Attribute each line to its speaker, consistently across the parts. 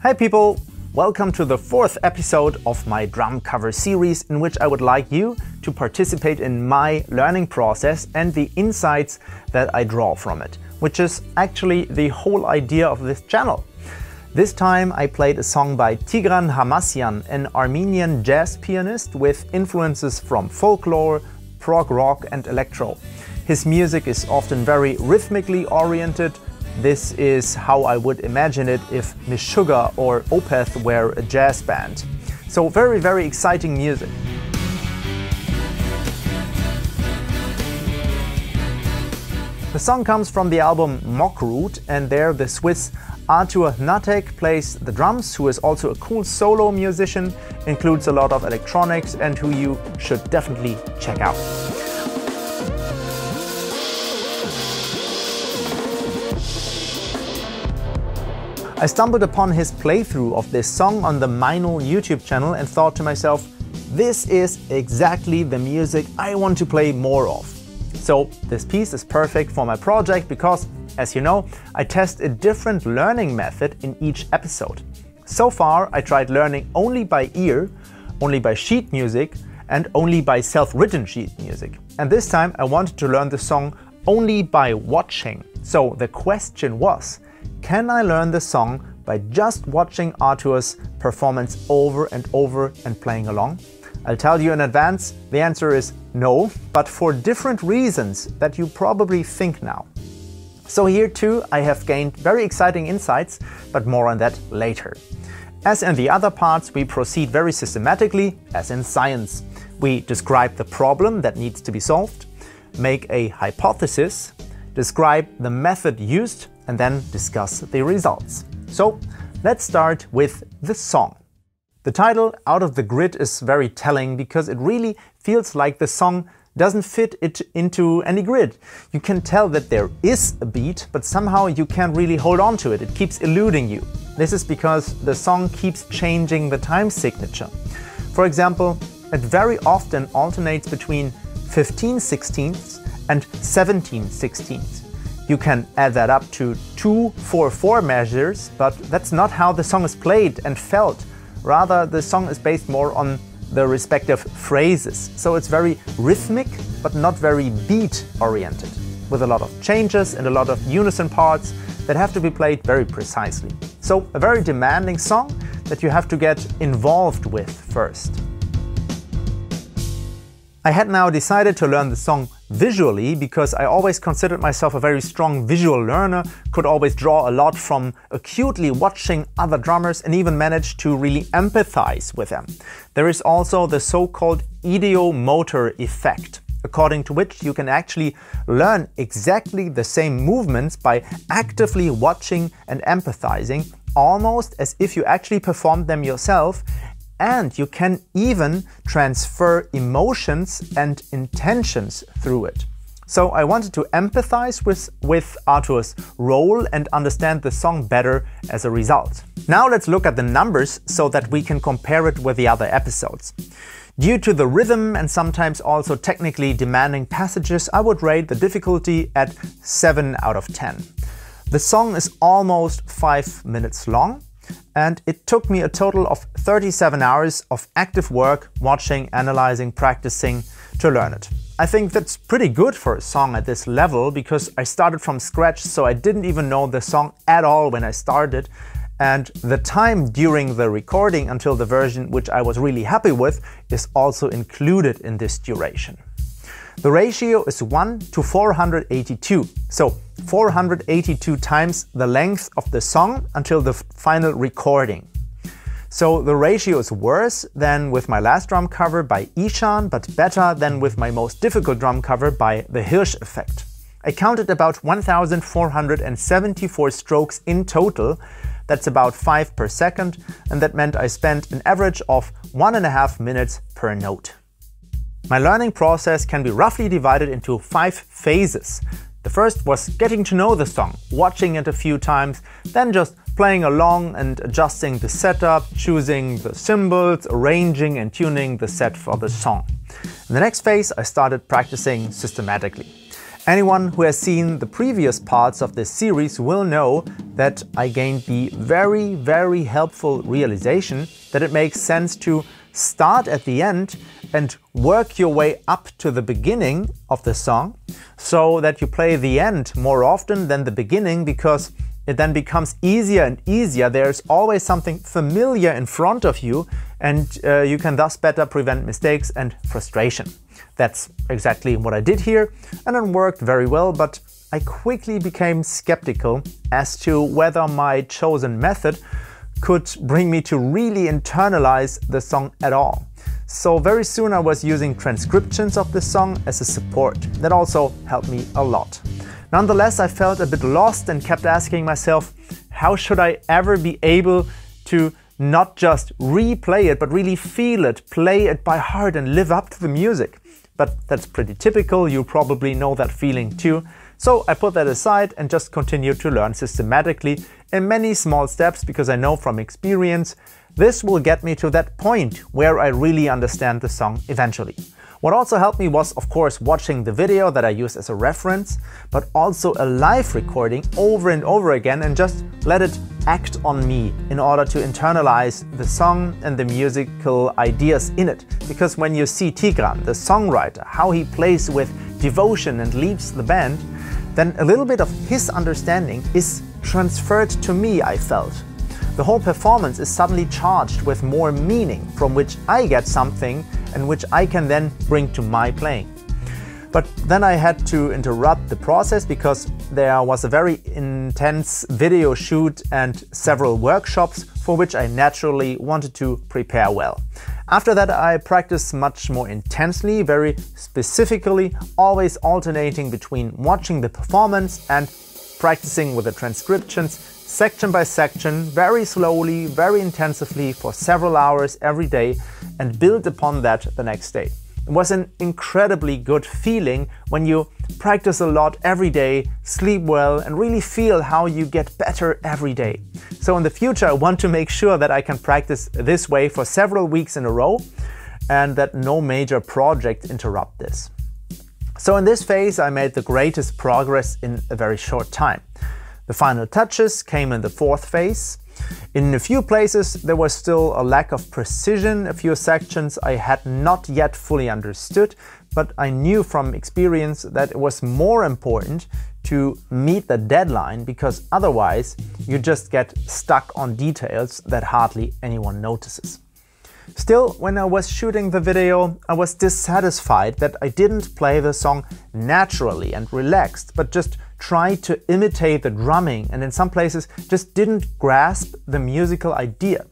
Speaker 1: Hi people! Welcome to the fourth episode of my drum cover series in which I would like you to participate in my learning process and the insights that I draw from it, which is actually the whole idea of this channel. This time I played a song by Tigran Hamasyan, an Armenian jazz pianist with influences from folklore, prog rock and electro. His music is often very rhythmically oriented, this is how I would imagine it if Meshuggah or Opeth were a jazz band. So very, very exciting music. The song comes from the album Mockroot and there the Swiss Arthur Hnatek plays the drums, who is also a cool solo musician, includes a lot of electronics and who you should definitely check out. I stumbled upon his playthrough of this song on the Meinl YouTube channel and thought to myself, this is exactly the music I want to play more of. So this piece is perfect for my project because, as you know, I test a different learning method in each episode. So far, I tried learning only by ear, only by sheet music, and only by self-written sheet music. And this time I wanted to learn the song only by watching. So the question was, can I learn the song by just watching Arthur's performance over and over and playing along? I'll tell you in advance, the answer is no, but for different reasons that you probably think now. So here too I have gained very exciting insights, but more on that later. As in the other parts, we proceed very systematically, as in science. We describe the problem that needs to be solved, make a hypothesis, describe the method used and then discuss the results. So let's start with the song. The title Out of the Grid is very telling because it really feels like the song doesn't fit it into any grid. You can tell that there is a beat, but somehow you can't really hold on to it. It keeps eluding you. This is because the song keeps changing the time signature. For example, it very often alternates between 15 sixteenths and 17 sixteenths. You can add that up to two 4-4 measures, but that's not how the song is played and felt. Rather, the song is based more on the respective phrases. So it's very rhythmic, but not very beat-oriented, with a lot of changes and a lot of unison parts that have to be played very precisely. So a very demanding song that you have to get involved with first. I had now decided to learn the song visually because I always considered myself a very strong visual learner, could always draw a lot from acutely watching other drummers and even managed to really empathize with them. There is also the so-called ideomotor effect according to which you can actually learn exactly the same movements by actively watching and empathizing, almost as if you actually performed them yourself and you can even transfer emotions and intentions through it. So I wanted to empathize with, with Arthur's role and understand the song better as a result. Now let's look at the numbers so that we can compare it with the other episodes. Due to the rhythm and sometimes also technically demanding passages, I would rate the difficulty at 7 out of 10. The song is almost 5 minutes long and it took me a total of 37 hours of active work, watching, analyzing, practicing to learn it. I think that's pretty good for a song at this level because I started from scratch so I didn't even know the song at all when I started and the time during the recording until the version which I was really happy with is also included in this duration. The ratio is 1 to 482, so 482 times the length of the song until the final recording. So the ratio is worse than with my last drum cover by Ihsahn, but better than with my most difficult drum cover by The Hirsch Effekt. I counted about 1474 strokes in total, that's about 5 per second, and that meant I spent an average of 1.5 minutes per note. My learning process can be roughly divided into five phases. The first was getting to know the song, watching it a few times, then just playing along and adjusting the setup, choosing the cymbals, arranging and tuning the set for the song. In the next phase, I started practicing systematically. Anyone who has seen the previous parts of this series will know that I gained the very, very helpful realization that it makes sense to start at the end and work your way up to the beginning of the song so that you play the end more often than the beginning because it then becomes easier and easier. There's always something familiar in front of you, and uh, you can thus better prevent mistakes and frustration. That's exactly what I did here, and it worked very well, but I quickly became skeptical as to whether my chosen method could bring me to really internalize the song at all. So very soon I was using transcriptions of the song as a support. That also helped me a lot. Nonetheless, I felt a bit lost and kept asking myself, how should I ever be able to not just replay it, but really feel it, play it by heart and live up to the music? But that's pretty typical, you probably know that feeling too. So I put that aside and just continued to learn systematically in many small steps because I know from experience this will get me to that point where I really understand the song eventually. What also helped me was, of course, watching the video that I used as a reference, but also a live recording over and over again and just let it act on me in order to internalize the song and the musical ideas in it. Because when you see Tigran, the songwriter, how he plays with devotion and leads the band, then a little bit of his understanding is transferred to me, I felt. The whole performance is suddenly charged with more meaning, from which I get something and which I can then bring to my playing. But then I had to interrupt the process because there was a very intense video shoot and several workshops for which I naturally wanted to prepare well. After that I practiced much more intensely, very specifically, always alternating between watching the performance and practicing with the transcriptions section by section, very slowly, very intensively for several hours every day and build upon that the next day. It was an incredibly good feeling when you practice a lot every day, sleep well, and really feel how you get better every day. So, in the future, I want to make sure that I can practice this way for several weeks in a row and that no major project interrupt this. So, in this phase, I made the greatest progress in a very short time. The final touches came in the fourth phase. In a few places there was still a lack of precision, a few sections I had not yet fully understood, but I knew from experience that it was more important to meet the deadline because otherwise you just get stuck on details that hardly anyone notices. Still, when I was shooting the video, I was dissatisfied that I didn't play the song naturally and relaxed, but just tried to imitate the drumming and in some places just didn't grasp the musical idea.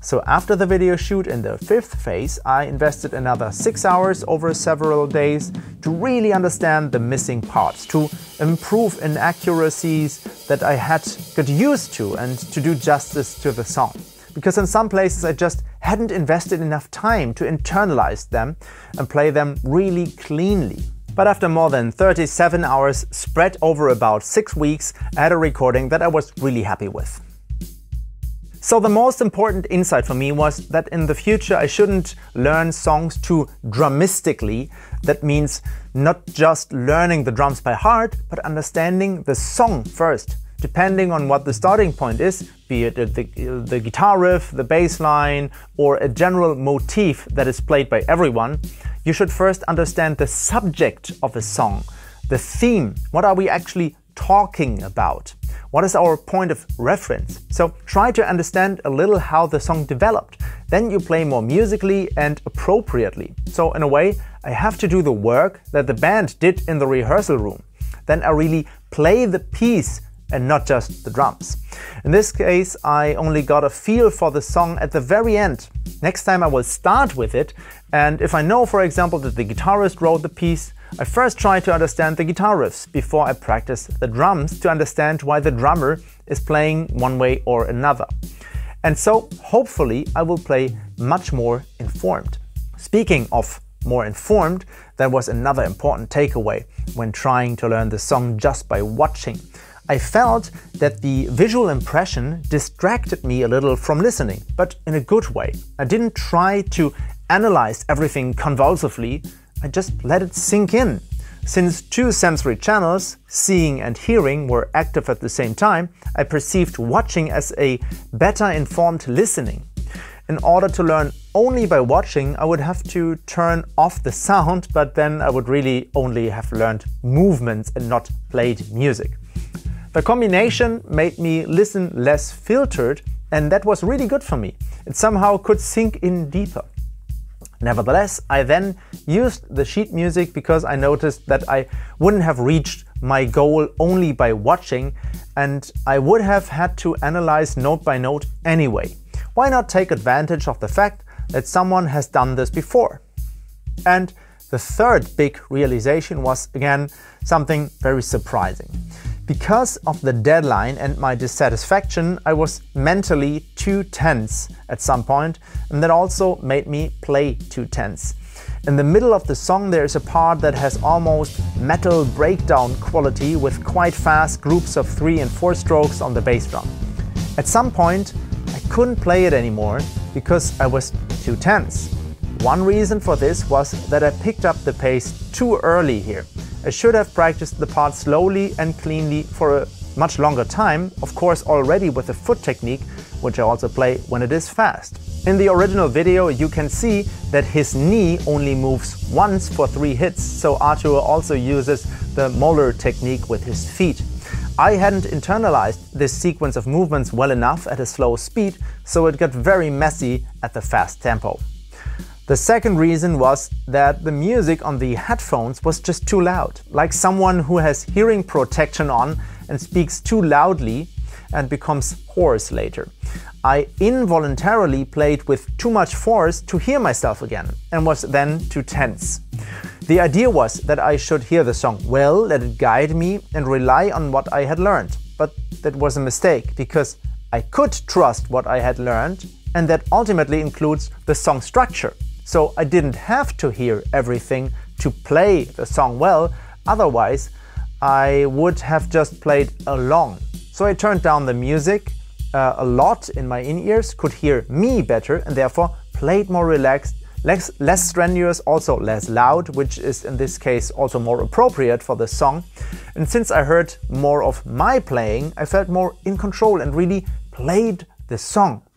Speaker 1: So after the video shoot in the fifth phase, I invested another six hours over several days to really understand the missing parts, to improve inaccuracies that I had got used to and to do justice to the song. Because in some places I just hadn't invested enough time to internalize them and play them really cleanly. But after more than 37 hours spread over about 6 weeks, I had a recording that I was really happy with. So the most important insight for me was that in the future I shouldn't learn songs too drumistically. That means not just learning the drums by heart, but understanding the song first depending on what the starting point is, be it the, the guitar riff, the bass line, or a general motif that is played by everyone, you should first understand the subject of a song, the theme. What are we actually talking about? What is our point of reference? So try to understand a little how the song developed. Then you play more musically and appropriately. So in a way, I have to do the work that the band did in the rehearsal room. Then I really play the piece and not just the drums. In this case, I only got a feel for the song at the very end. Next time I will start with it, and if I know, for example, that the guitarist wrote the piece, I first try to understand the guitar riffs before I practice the drums to understand why the drummer is playing one way or another. And so, hopefully, I will play much more informed. Speaking of more informed, that was another important takeaway when trying to learn the song just by watching. I felt that the visual impression distracted me a little from listening, but in a good way. I didn't try to analyze everything convulsively, I just let it sink in. Since two sensory channels, seeing and hearing, were active at the same time, I perceived watching as a better informed listening. In order to learn only by watching, I would have to turn off the sound, but then I would really only have learned movements and not played music. The combination made me listen less filtered, and that was really good for me. It somehow could sink in deeper. Nevertheless, I then used the sheet music because I noticed that I wouldn't have reached my goal only by watching and I would have had to analyze note by note anyway. Why not take advantage of the fact that someone has done this before? And the third big realization was again something very surprising. Because of the deadline and my dissatisfaction, I was mentally too tense at some point, and that also made me play too tense. In the middle of the song, there is a part that has almost metal breakdown quality with quite fast groups of three and four strokes on the bass drum. At some point, I couldn't play it anymore because I was too tense. One reason for this was that I picked up the pace too early here. I should have practiced the part slowly and cleanly for a much longer time, of course already with the foot technique, which I also play when it is fast. In the original video you can see that his knee only moves once for three hits, so Arthur also uses the Moeller technique with his feet. I hadn't internalized this sequence of movements well enough at a slow speed, so it got very messy at the fast tempo. The second reason was that the music on the headphones was just too loud, like someone who has hearing protection on and speaks too loudly and becomes hoarse later. I involuntarily played with too much force to hear myself again and was then too tense. The idea was that I should hear the song well, let it guide me and rely on what I had learned. But that was a mistake because I could trust what I had learned and that ultimately includes the song structure. So I didn't have to hear everything to play the song well, otherwise I would have just played along. So I turned down the music uh, a lot in my in-ears, could hear me better and therefore played more relaxed, less, less strenuous, also less loud, which is in this case also more appropriate for the song. And since I heard more of my playing, I felt more in control and really played the song.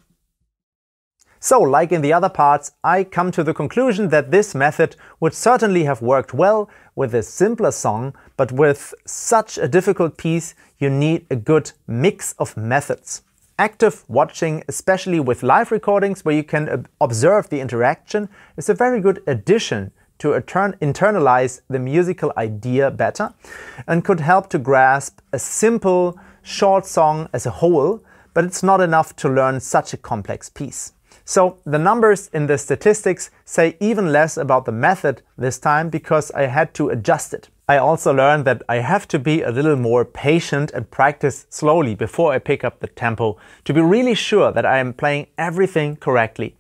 Speaker 1: So, like in the other parts, I come to the conclusion that this method would certainly have worked well with a simpler song, but with such a difficult piece, you need a good mix of methods. Active watching, especially with live recordings where you can observe the interaction, is a very good addition to internalize the musical idea better and could help to grasp a simple, short song as a whole, but it's not enough to learn such a complex piece. So the numbers in the statistics say even less about the method this time because I had to adjust it. I also learned that I have to be a little more patient and practice slowly before I pick up the tempo to be really sure that I am playing everything correctly.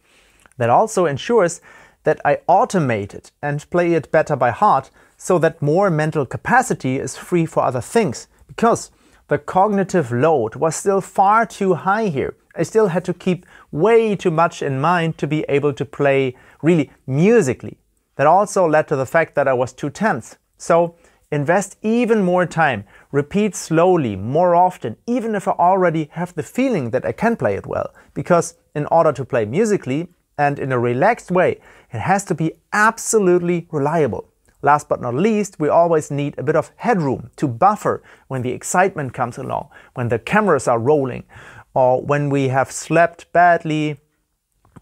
Speaker 1: That also ensures that I automate it and play it better by heart so that more mental capacity is free for other things because the cognitive load was still far too high here I still had to keep way too much in mind to be able to play really musically. That also led to the fact that I was too tense. So invest even more time, repeat slowly, more often, even if I already have the feeling that I can play it well. Because in order to play musically and in a relaxed way, it has to be absolutely reliable. Last but not least, we always need a bit of headroom to buffer when the excitement comes along, when the cameras are rolling, or when we have slept badly,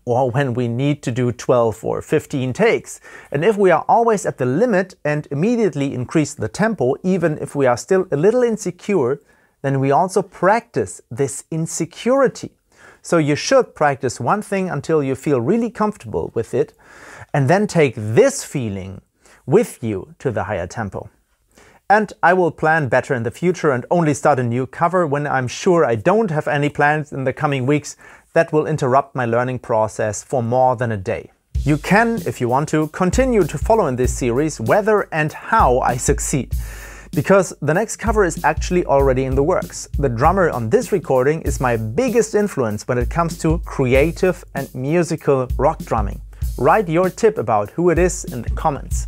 Speaker 1: or when we need to do 12 or 15 takes. And if we are always at the limit and immediately increase the tempo, even if we are still a little insecure, then we also practice this insecurity. So you should practice one thing until you feel really comfortable with it, and then take this feeling with you to the higher tempo. And I will plan better in the future and only start a new cover when I'm sure I don't have any plans in the coming weeks that will interrupt my learning process for more than a day. You can, if you want to, continue to follow in this series whether and how I succeed. Because the next cover is actually already in the works. The drummer on this recording is my biggest influence when it comes to creative and musical rock drumming. Write your tip about who it is in the comments.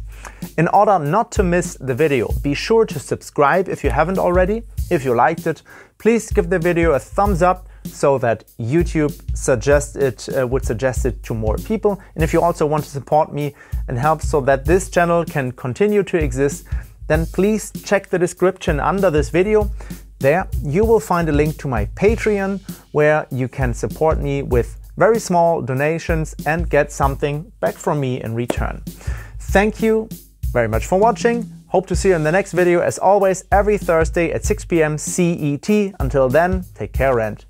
Speaker 1: In order not to miss the video, be sure to subscribe if you haven't already. If you liked it, please give the video a thumbs up so that YouTube suggest it, uh, would suggest it to more people. And if you also want to support me and help so that this channel can continue to exist, then please check the description under this video. There you will find a link to my Patreon where you can support me with very small donations and get something back from me in return. Thank you very much for watching. Hope to see you in the next video as always every Thursday at 6 p.m. CET. Until then, take care and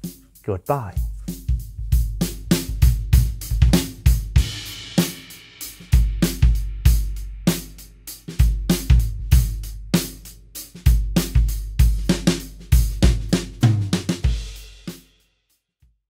Speaker 1: goodbye.